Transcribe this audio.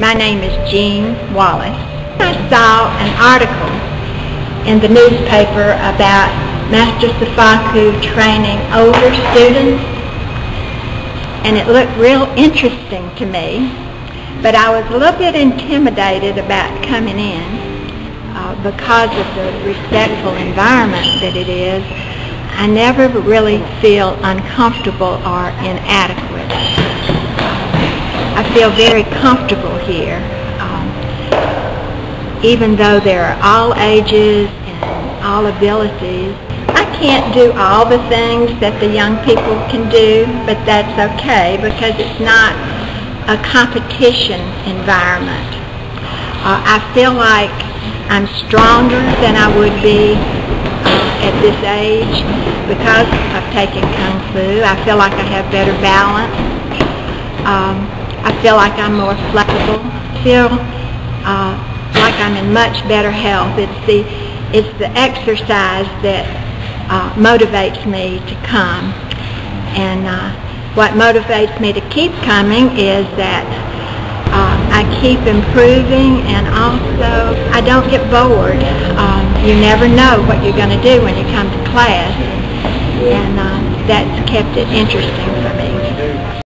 My name is Jean Wallace. I saw an article in the newspaper about Master Safakhoo training older students, and it looked real interesting to me, but I was a little bit intimidated about coming in uh, because of the respectful environment that it is. I never really feel uncomfortable or inadequate. I feel very comfortable here, um, even though there are all ages and all abilities. I can't do all the things that the young people can do, but that's okay because it's not a competition environment. Uh, I feel like I'm stronger than I would be uh, at this age because I've taken Kung Fu. I feel like I have better balance. Um, I feel like I'm more flexible. I feel uh, like I'm in much better health. It's the, it's the exercise that uh, motivates me to come. And uh, what motivates me to keep coming is that uh, I keep improving and also I don't get bored. Um, you never know what you're going to do when you come to class and uh, that's kept it interesting for me.